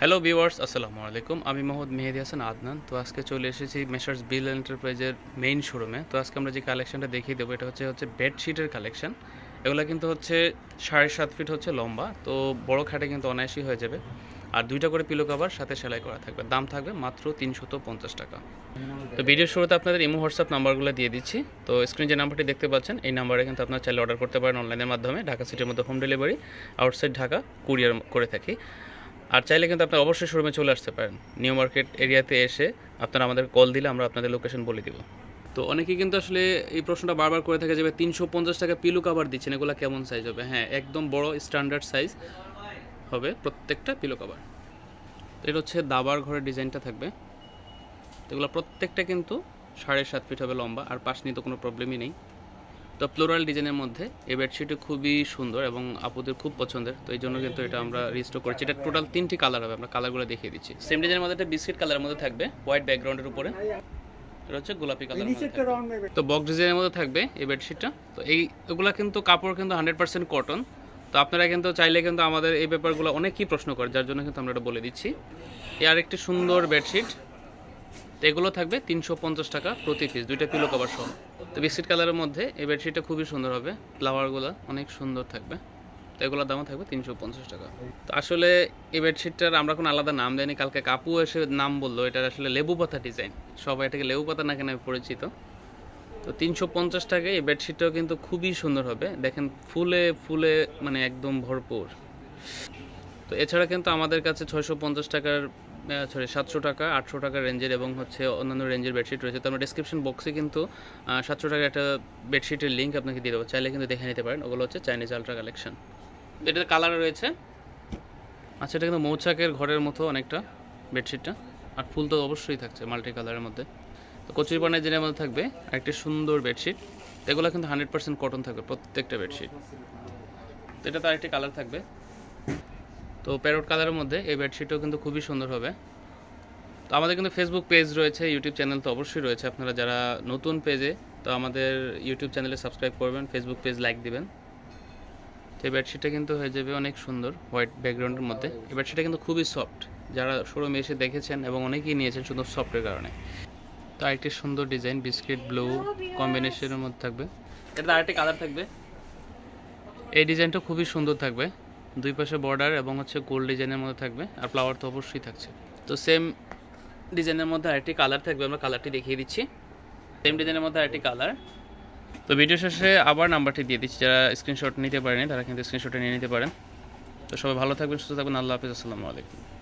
Hello viewers আসসালামু আলাইকুম আমি মোহাম্মদ মেহেদি হাসান আদনান। তো আজকে চলে এসেছি মেসার্স বিল এন্টারপ্রাইজের মেইন শোরুমে তো আজকে আমরা যে কালেকশনটা দেখিয়ে দেবো, এটা হচ্ছে হচ্ছে বেডশিটের কালেকশন এগুলো কিন্তু হচ্ছে সাড়ে সাত ফিট হচ্ছে লম্বা। তো বড় খাটে কিন্তু অনায়াসই হয়ে যাবে। আর দুইটা করে পিলো কাভার সাথে সেলাই করা থাকবে। দাম থাকবে মাত্র তিনশত পঞ্চাশ টাকা। তো ভিডিওর শুরুতে আপনাদের ইমো, হোয়াটসঅ্যাপ নাম্বারগুলো দিয়ে দিচ্ছি। তো স্ক্রিনে যে নাম্বারটি দেখতে পাচ্ছেন, এই নাম্বারে কিন্তু আপনার চাইলে অর্ডার করতে পারেন অনলাইনের মাধ্যমে। ঢাকা সিটির মধ্যে home delivery outside Dhaka courier করে থাকি। আর চাইলে কিন্তু আপনি অবশ্যই শোরুমে চলে আসতে পারেন। নিউ মার্কেট এরিয়াতে এসে আপনারা আমাদের কল দিলে আমরা আপনাদের লোকেশন বলে দিব। তো অনেকেই কিন্তু আসলে এই প্রশ্নটা বারবার করে থাকে যে তিনশো পঞ্চাশ টাকা পিলু কাভার দিচ্ছেন, এগুলো কেমন সাইজ হবে? হ্যাঁ একদম বড় স্ট্যান্ডার্ড সাইজ হবে প্রত্যেকটা পিলো কাভার এটা হচ্ছে দাবার ঘরের ডিজাইনটা থাকবে। এগুলো প্রত্যেকটা কিন্তু সাড়ে সাত ফিট হবে লম্বা, আর পাশ নিয়ে তো কোনো প্রবলেমই নেই। তো ফ্লোরাল ডিজাইনের মধ্যে এই বেডশিটটি খুবই সুন্দর এবং আপুদের খুব পছন্দের। তো এই জন্য কিন্তু এটা আমরা রিস্টোর করেছি। এটা টোটাল তিনটি কালার হবে আমরা কালারগুলো দেখিয়ে দিচ্ছি। সেম ডিজাইনের মধ্যে একটা বিস্কিট কালারের মধ্যে থাকবে হোয়াইট ব্যাকগ্রাউন্ডের উপরে। এটা হচ্ছে গোলাপি কালার তো বক্স ডিজাইনের মধ্যে থাকবে এই বেডশিটটা তো এই এগুলা কিন্তু কাপড় কিন্তু হান্ড্রেড পার্সেন্ট কটন তো আপনারা কিন্তু চাইলে কিন্তু আমাদের এই ব্যাপারগুলো অনেকই প্রশ্ন করে যার জন্য কিন্তু আমরা এটা বলে দিচ্ছি। এই আরেকটি সুন্দর বেডশিট এগুলো থাকবে তিনশো পঞ্চাশ টাকা প্রতি পিস দুইটা পিলো কভার সহ। তো বিস্কিট কালারের মধ্যে এই বেডশিটটা খুবই সুন্দর হবে ফ্লাওয়ারগুলো অনেক সুন্দর থাকবে। তো এগুলোর দামও থাকবে তিনশো পঞ্চাশ টাকা। তো আসলে এই বেডশিটটার আমরা কোনো আলাদা নাম দেয়নি কালকে কাপু এসে নাম বলল, এটার আসলে লেবু পাতা ডিজাইন সবাই এটাকে লেবু পাতা নাকি নামে পরিচিত। তো তিনশো পঞ্চাশ টাকায় এই বেডশিটটাও কিন্তু খুবই সুন্দর হবে। দেখেন ফুলে ফুলে মানে একদম ভরপুর। তো এছাড়া কিন্তু আমাদের কাছে ছয়শো পঞ্চাশ টাকার সরি সাতশো টাকা, আটশো টাকা রেঞ্জের এবং হচ্ছে অন্যান্য রেঞ্জের বেডশিট রয়েছে। তো আমরা ডিসক্রিপশন বক্সে কিন্তু সাতশো টাকার একটা বেডশিটের লিঙ্ক আপনাকে দিয়ে দেবো। চাইলে কিন্তু দেখে নিতে পারেন। ওগুলো হচ্ছে চাইনিজ আলট্রা কালেকশন এটাতে কালার রয়েছে। আচ্ছা এটা কিন্তু মৌচাকের ঘরের মতো অনেকটা বেডশিটটা। আর ফুল তো অবশ্যই থাকছে মাল্টি কালারের মধ্যে। তো কচুরিপানের জেনের মধ্যে থাকবে একটি সুন্দর বেডশিট। এগুলো কিন্তু হান্ড্রেড পার্সেন্ট কটন থাকবে, প্রত্যেকটা বেডশিট। তো এটা তার একটি কালার থাকবে। তো প্যারোট কালারের মধ্যে এই বেডশিটও কিন্তু খুবই সুন্দর হবে। তো আমাদের কিন্তু ফেসবুক পেজ রয়েছে ইউটিউব চ্যানেল তো অবশ্যই রয়েছে। আপনারা যারা নতুন পেজে তো আমাদের ইউটিউব চ্যানেলে সাবস্ক্রাইব করবেন ফেসবুক পেজ লাইক দিবেন। তো এই বেডশিটটা কিন্তু হয়ে যাবে অনেক সুন্দর হোয়াইট ব্যাকগ্রাউন্ডের মধ্যে। এই বেডশিটটা কিন্তু খুবই সফট যারা শোরুমে এসে দেখেছেন এবং অনেকেই নিয়েছেন শুধু সফটের কারণে। তো আরেকটি সুন্দর ডিজাইন বিস্কিট ব্লু কম্বিনেশনের মধ্যে থাকবে। এটা আরেকটি কালার থাকবে। এই ডিজাইনটা খুবই সুন্দর থাকবে। দুই পাশে বর্ডার এবং হচ্ছে গোল্ড ডিজাইনের মধ্যে থাকবে, আর ফ্লাওয়ার তো অবশ্যই থাকছে। তো সেম ডিজাইনের মধ্যে আরেকটি কালার থাকবে, আমরা কালারটি দেখিয়ে দিচ্ছি। সেম ডিজাইনের মধ্যে আরেকটি কালার তো ভিডিও শেষে আবার নাম্বারটি দিয়ে দিচ্ছি, যারা স্ক্রিনশট নিতে পারেনি, তারা কিন্তু স্ক্রিনশটে নিয়ে নিতে পারেন। তো সবাই ভালো থাকবেন, সুস্থ থাকবেন, আল্লাহ হাফিজ, আসসালামু আলাইকুম।